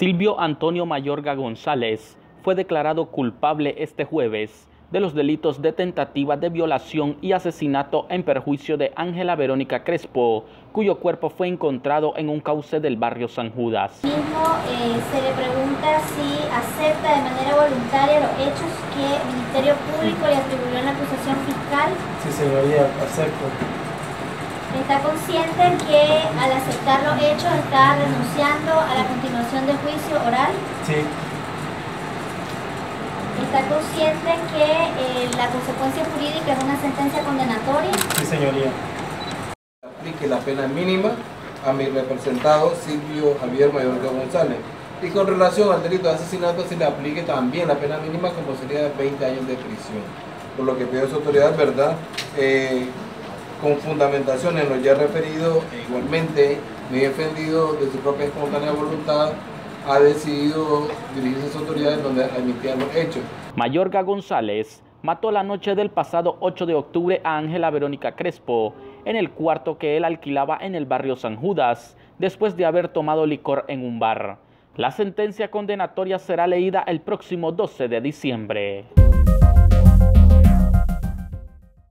Silvio Antonio Mayorga González fue declarado culpable este jueves de los delitos de tentativa de violación y asesinato en perjuicio de Ángela Verónica Crespo, cuyo cuerpo fue encontrado en un cauce del barrio San Judas. Mismo eh, se le pregunta si acepta de manera voluntaria los hechos que el Ministerio Público le atribuyó en la acusación fiscal. Sí, señoría, acepto. ¿Está consciente que aceptar los hechos está renunciando a la continuación del juicio oral? Sí. ¿Está consciente que eh, la consecuencia jurídica es una sentencia condenatoria? Sí, señoría. Aplique la pena mínima a mi representado Silvio Javier Mayorga González. Y con relación al delito de asesinato se le aplique también la pena mínima como sería de 20 años de prisión. Por lo que pido a su autoridad, ¿verdad? Eh, con fundamentación en lo ya referido, e igualmente me he defendido de su propia espontánea voluntad, ha decidido dirigirse a sus autoridades donde admitían los hechos. Mayorga González mató la noche del pasado 8 de octubre a Ángela Verónica Crespo en el cuarto que él alquilaba en el barrio San Judas, después de haber tomado licor en un bar. La sentencia condenatoria será leída el próximo 12 de diciembre.